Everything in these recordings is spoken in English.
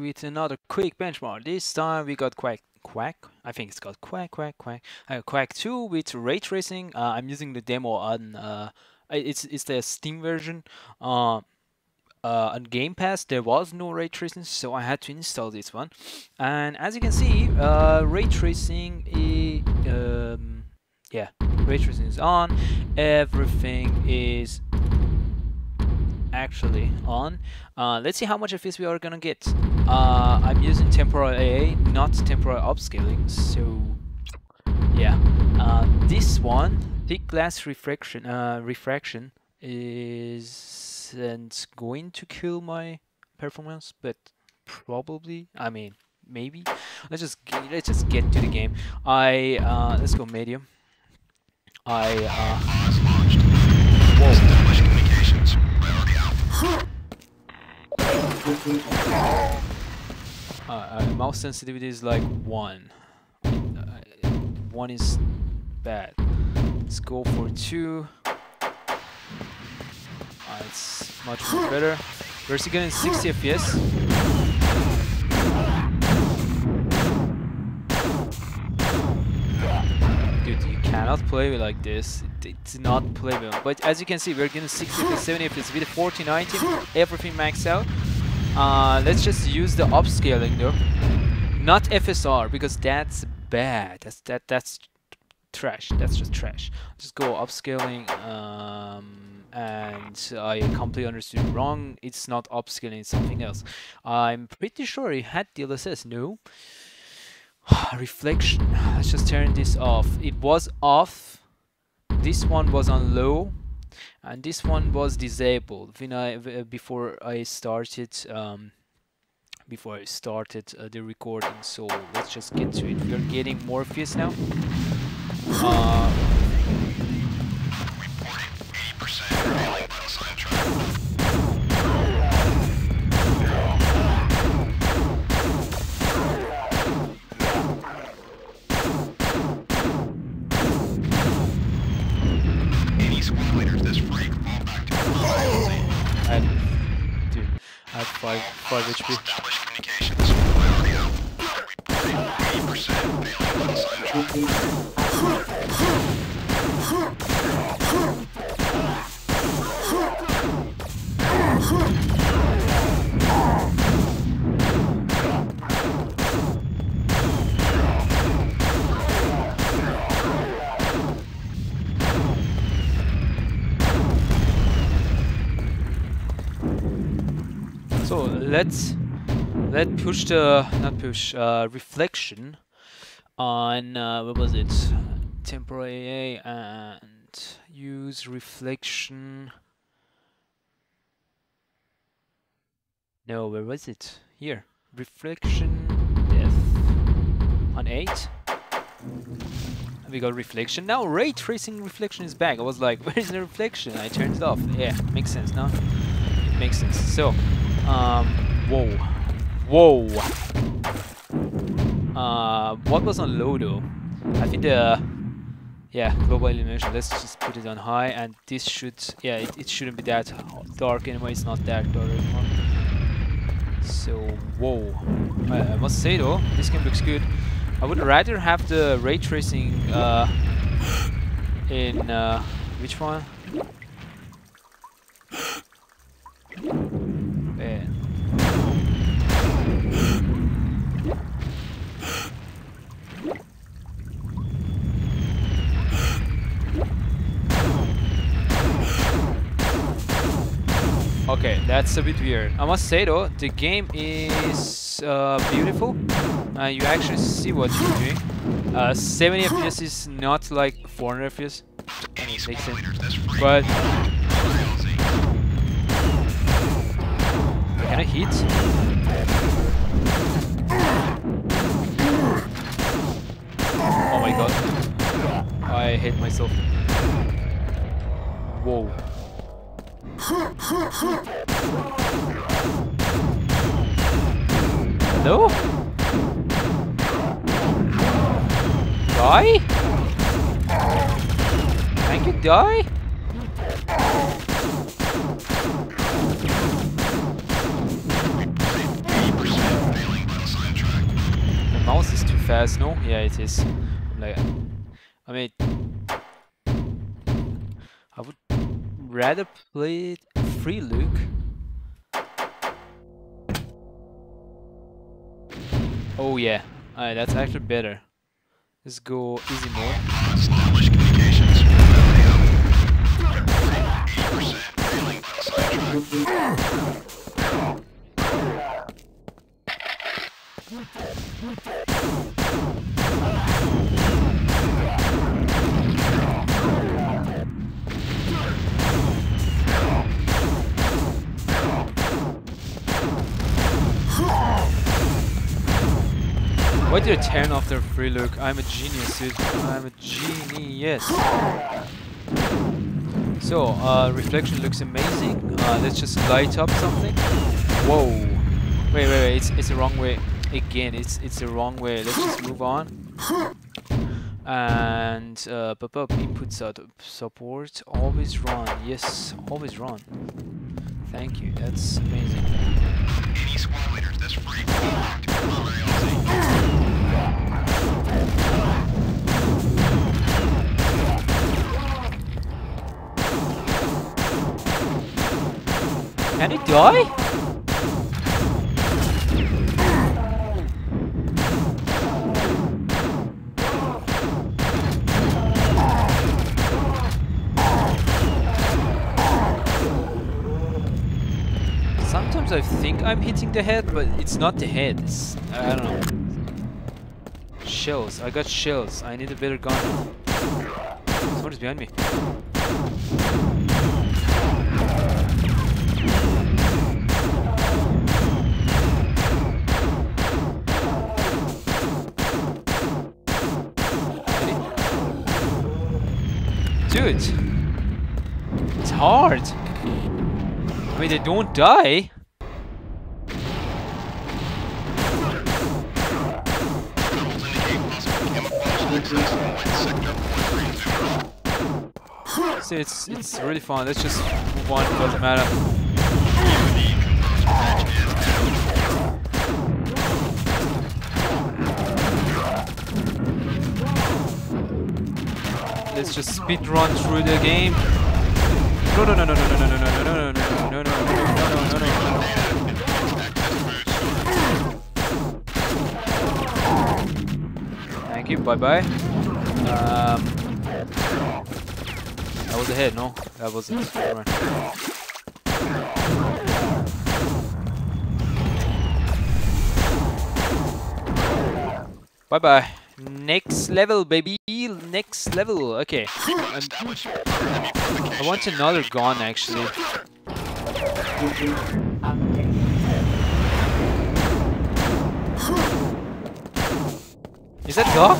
with another quick benchmark. This time we got Quake, Quack, I think it's called Quack, Quack, Quack, uh, Quack 2 with ray tracing. Uh, I'm using the demo on, uh, it's, it's the Steam version. Uh, uh, on Game Pass there was no ray tracing so I had to install this one and as you can see uh, ray tracing is, um, yeah ray tracing is on everything is actually on. Uh, let's see how much of this we are gonna get. Uh, I'm using temporal AA not temporal upscaling so yeah. Uh, this one thick glass refraction uh, refraction isn't going to kill my performance but probably I mean maybe. Let's just let's just get to the game. I uh, let's go medium. I uh, uh, uh, mouse sensitivity is like one. Uh, one is bad. Let's go for two. Uh, it's much better. We're still getting 60 FPS. Cannot play like this. It's not playable. But as you can see, we're getting 60 to 70 FPS with 4090, everything maxed out. Uh, let's just use the upscaling though. Not FSR because that's bad. That's that that's trash. That's just trash. Just go upscaling. Um, and I completely understood wrong. It's not upscaling. It's something else. I'm pretty sure it had DLSS. No. reflection. Let's just turn this off. It was off. This one was on low and this one was disabled. When I before I started um, before I started uh, the recording. So let's just get to it. We're getting more FPS now. Uh, I have 5, five HP. Let's let push the not push uh, reflection on uh, what was it temporary and use reflection. No, where was it? Here, reflection depth on eight. We got reflection. Now ray tracing reflection is back. I was like, where is the reflection? I turned it off. Yeah, makes sense now. It makes sense. So um, whoa. Whoa. Uh, what was on low though? I think the, yeah, global illumination, let's just put it on high and this should, yeah, it, it shouldn't be that dark anyway. it's not that dark anymore. So, whoa. I, I must say though, this game looks good. I would rather have the ray tracing uh, in, uh, which one? Okay, that's a bit weird. I must say though, the game is uh, beautiful. Uh, you actually see what you're doing. Uh, 70 FPS is not like 400 FPS. Makes sense. But can I hit? Oh my god. I hate myself. Whoa. No? Die? Can you die? The mouse is too fast, no? Yeah, it is. Like, I mean, I would rather play it free look. Oh yeah, Alright, that's actually better. Let's go easy mode. Communications. Why did I turn off the free look? I'm a genius, dude. I'm a genius. So, uh, reflection looks amazing. Uh, let's just light up something. Whoa. Wait, wait, wait. It's, it's the wrong way. Again, it's it's the wrong way. Let's just move on. And uh, pop up input out support. Always run. Yes, always run. Thank you. That's amazing. Can it die? Sometimes I think I'm hitting the head, but it's not the head. It's, I don't know. Shells. I got shells. I need a better gun. Someone's behind me. Dude, it's hard. I mean, they don't die. Levels indicate possible camouflage access in light sector 130. See, it's it's really fun. Let's just move on. Doesn't matter. Let's just speed run through the game. No, no, no, no, no, no, no, no, no, no, no, no, no, no, no, no, no, no. Thank you. Bye bye. Um, that was a hit. No, that wasn't. Bye bye. Next level, baby. Next level. Okay. I want another gun actually. Is that dog?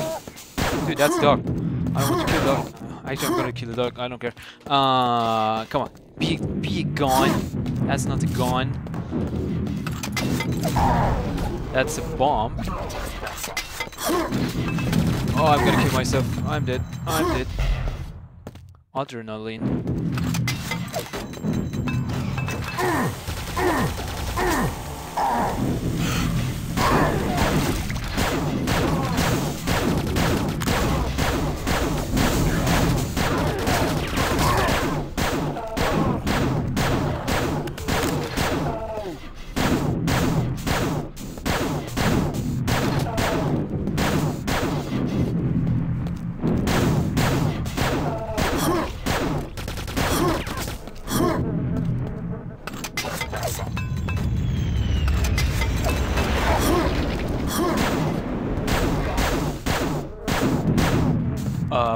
Dude, that's dog. I don't want to kill dog. Actually, I'm gonna kill the dog. I don't care. Uh, come on. Be, be gun. That's not a gun. That's a bomb. Oh, I'm gonna kill myself. I'm dead. I'm dead. Adrenaline.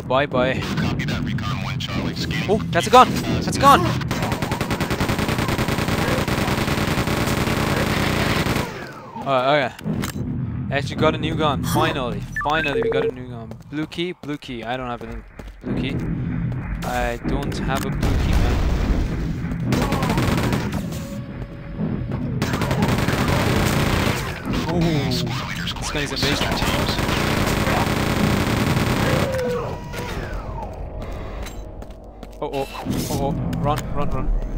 Bye bye. Copy that, Recon 1 Charlie. Scan. Oh, that's a gun! That's a gun! Uh, okay. Actually got a new gun. Finally. Finally we got a new gun. Blue key? Blue key. I don't have a blue key. I don't have a blue key, man. Leaders this amazing. Oh oh, oh oh, run, run, run.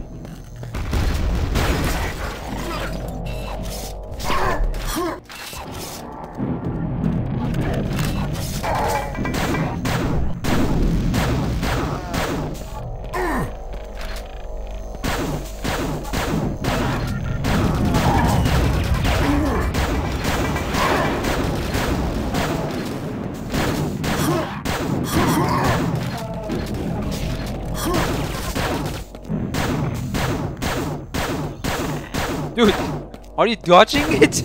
Are you dodging it?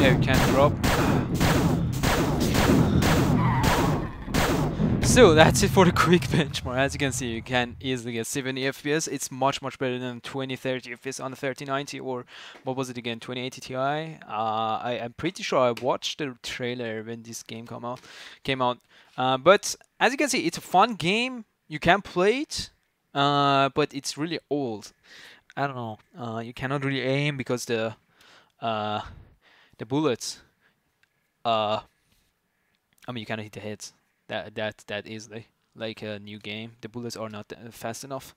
yeah, you can't drop. So that's it for the quick benchmark. As you can see, you can easily get 70 FPS. It's much, much better than 20, 30 FPS on the 3090 or what was it again, 2080 Ti. Uh, I, I'm pretty sure I watched the trailer when this game come out, came out. Uh, but as you can see, it's a fun game. You can play it, uh, but it's really old. I don't know. Uh, you cannot really aim because the uh, the bullets. Uh, I mean, you cannot hit the heads that that that easily like a new game the bullets are not uh, fast enough